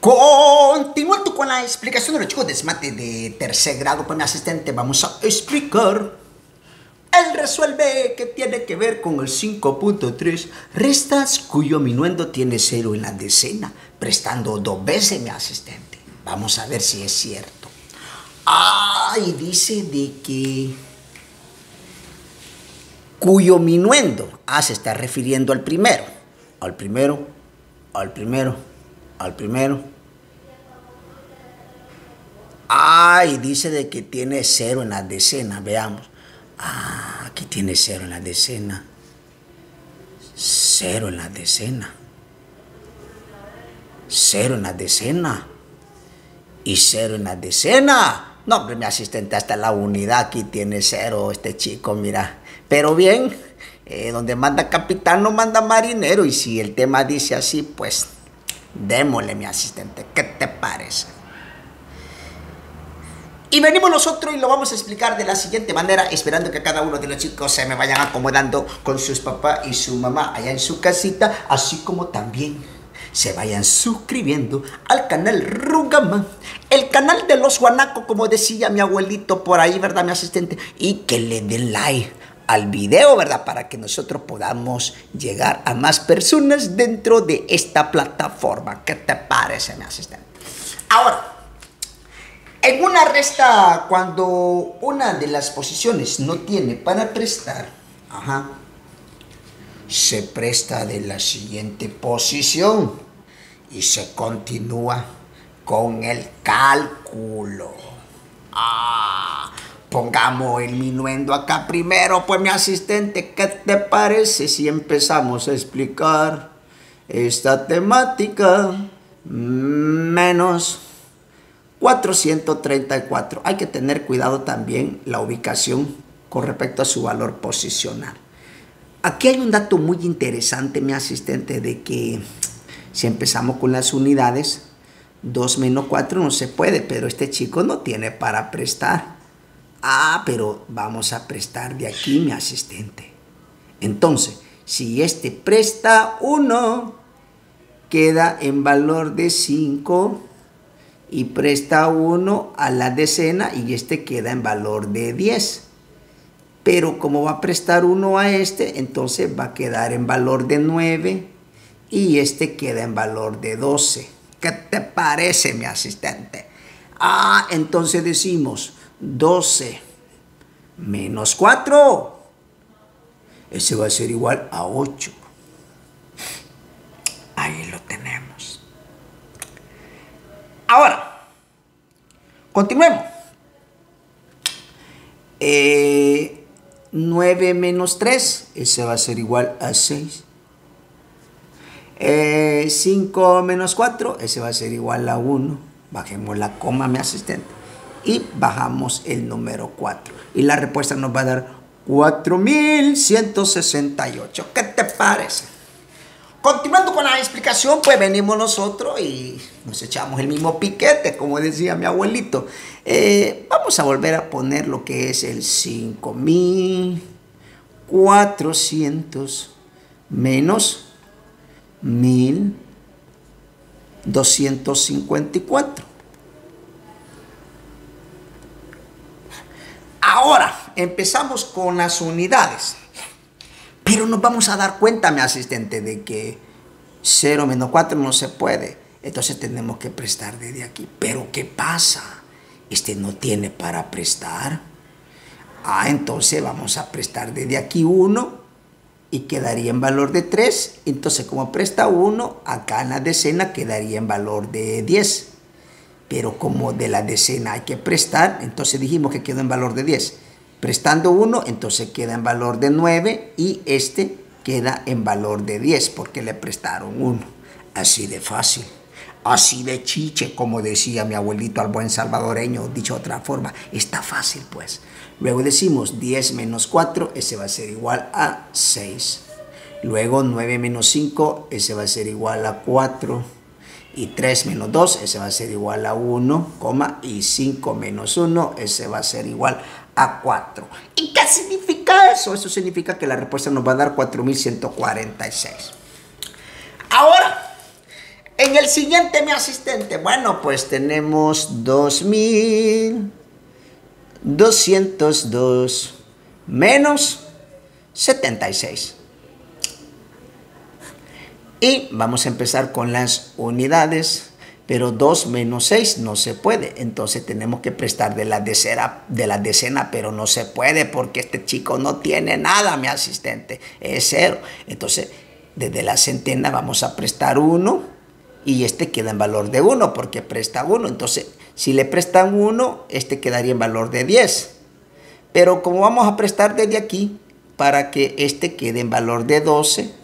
Continuando con la explicación de los chicos de SMATE de tercer grado con mi asistente, vamos a explicar el resuelve que tiene que ver con el 5.3 restas cuyo minuendo tiene cero en la decena, prestando dos veces mi asistente. Vamos a ver si es cierto. Ay, dice de que cuyo minuendo, ah, se está refiriendo al primero, al primero, al primero, al primero. Ay, dice de que tiene cero en la decena, veamos. Ah, aquí tiene cero en la decena. Cero en la decena. Cero en la decena. Y cero en la decena. No, mi asistente, hasta la unidad aquí tiene cero este chico, mira. Pero bien, eh, donde manda capitán no manda marinero. Y si el tema dice así, pues démosle, mi asistente. ¿Qué te parece? Y venimos nosotros y lo vamos a explicar de la siguiente manera, esperando que cada uno de los chicos se me vayan acomodando con sus papás y su mamá allá en su casita, así como también se vayan suscribiendo al canal Rugama, el canal de los guanacos, como decía mi abuelito por ahí, ¿verdad, mi asistente? Y que le den like al video, ¿verdad? Para que nosotros podamos llegar a más personas dentro de esta plataforma. ¿Qué te parece, mi asistente? Ahora, en una resta, cuando una de las posiciones no tiene para prestar, se presta de la siguiente posición y se continúa con el cálculo. Ah, pongamos el minuendo acá primero, pues mi asistente, ¿qué te parece si empezamos a explicar esta temática? Menos 434. Hay que tener cuidado también la ubicación con respecto a su valor posicional. Aquí hay un dato muy interesante, mi asistente, de que si empezamos con las unidades, 2 menos 4 no se puede, pero este chico no tiene para prestar. Ah, pero vamos a prestar de aquí, mi asistente. Entonces, si este presta 1, queda en valor de 5 y presta uno a la decena y este queda en valor de 10. Pero como va a prestar uno a este, entonces va a quedar en valor de 9 y este queda en valor de 12. ¿Qué te parece, mi asistente? Ah, entonces decimos 12 menos 4. Ese va a ser igual a 8. Ahí lo tenemos. Ahora, continuemos. 9 eh, menos 3, ese va a ser igual a 6. 5 eh, menos 4, ese va a ser igual a 1. Bajemos la coma, mi asistente. Y bajamos el número 4. Y la respuesta nos va a dar 4168. ¿Qué te parece? Continuando con la explicación, pues venimos nosotros y nos echamos el mismo piquete, como decía mi abuelito. Eh, vamos a volver a poner lo que es el 5400 menos 1254. Ahora empezamos con las unidades. Pero nos vamos a dar cuenta, mi asistente, de que 0 menos 4 no se puede. Entonces tenemos que prestar desde aquí. Pero ¿qué pasa? Este no tiene para prestar. Ah, entonces vamos a prestar desde aquí 1 y quedaría en valor de 3. Entonces como presta 1, acá en la decena quedaría en valor de 10. Pero como de la decena hay que prestar, entonces dijimos que quedó en valor de 10. Prestando 1, entonces queda en valor de 9 y este queda en valor de 10 porque le prestaron 1. Así de fácil. Así de chiche, como decía mi abuelito al buen salvadoreño, dicho de otra forma. Está fácil, pues. Luego decimos 10 menos 4, ese va a ser igual a 6. Luego 9 menos 5, ese va a ser igual a 4. Y 3 menos 2, ese va a ser igual a 1, y 5 menos 1, ese va a ser igual a 4. ¿Y qué significa eso? Eso significa que la respuesta nos va a dar 4146. Ahora, En el siguiente, mi asistente, bueno, pues tenemos 2202 menos 76. Y vamos a empezar con las unidades, pero 2 menos 6 no se puede. Entonces tenemos que prestar de la, decena, de la decena, pero no se puede porque este chico no tiene nada, mi asistente. Es cero. Entonces, desde la centena vamos a prestar 1 y este queda en valor de 1 porque presta 1. Entonces, si le prestan 1, este quedaría en valor de 10. Pero como vamos a prestar desde aquí, para que este quede en valor de 12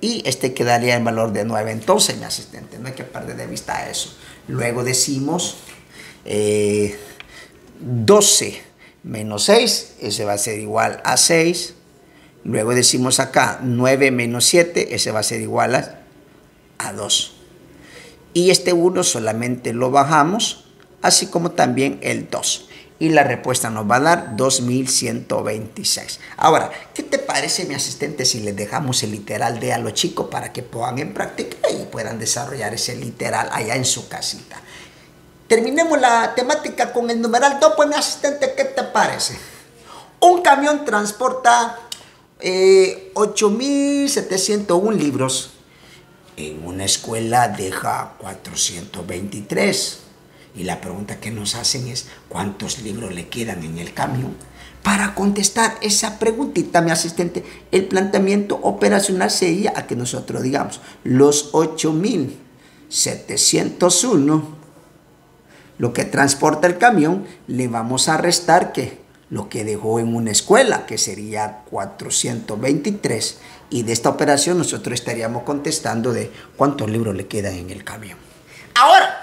y este quedaría en valor de 9. Entonces, mi asistente, no hay que perder de vista eso. Luego decimos 12 eh, menos 6, ese va a ser igual a 6. Luego decimos acá 9 menos 7, ese va a ser igual a, a 2 y este 1 solamente lo bajamos, así como también el 2. Y la respuesta nos va a dar 2126. Ahora, ¿qué te parece, mi asistente, si les dejamos el literal de a los chicos para que puedan en práctica y puedan desarrollar ese literal allá en su casita? Terminemos la temática con el numeral 2, pues mi asistente, ¿qué te parece? Un camión transporta eh, 8.701 libros en una escuela deja 423. Y la pregunta que nos hacen es, ¿cuántos libros le quedan en el camión? Para contestar esa preguntita, mi asistente, el planteamiento operacional sería a que nosotros digamos, los 8.701, lo que transporta el camión, le vamos a restar que lo que dejó en una escuela, que sería 423. Y de esta operación nosotros estaríamos contestando de cuántos libros le quedan en el camión. Ahora,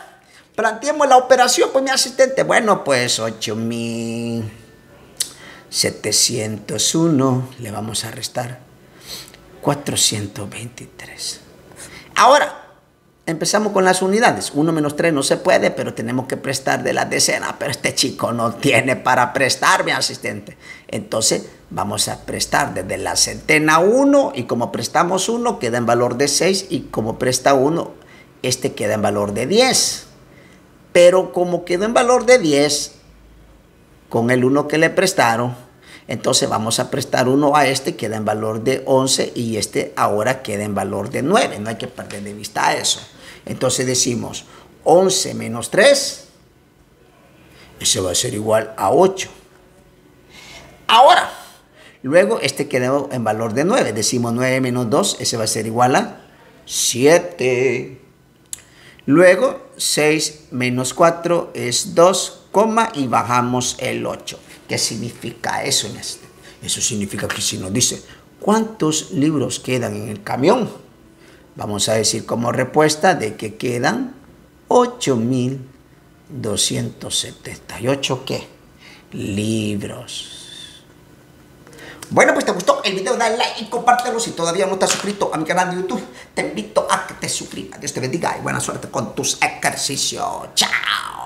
planteemos la operación, pues mi asistente. Bueno, pues 8701 le vamos a restar 423. Ahora, Empezamos con las unidades. 1 menos 3 no se puede, pero tenemos que prestar de la decena. Pero este chico no tiene para prestar, mi asistente. Entonces vamos a prestar desde la centena 1 y como prestamos 1 queda en valor de 6 y como presta 1 este queda en valor de 10. Pero como quedó en valor de 10 con el 1 que le prestaron, entonces vamos a prestar 1 a este, queda en valor de 11 y este ahora queda en valor de 9. No hay que perder de vista eso. Entonces decimos 11 menos 3, ese va a ser igual a 8. Ahora, luego este quedó en valor de 9. Decimos 9 menos 2, ese va a ser igual a 7. Luego 6 menos 4 es 2, y bajamos el 8. ¿Qué significa eso? Eso significa que si nos dice cuántos libros quedan en el camión, Vamos a decir como respuesta de que quedan 8.278 ¿qué? libros. Bueno, pues te gustó el video, dale like y compártelo. Si todavía no estás suscrito a mi canal de YouTube, te invito a que te suscribas. Dios te bendiga y buena suerte con tus ejercicios. Chao.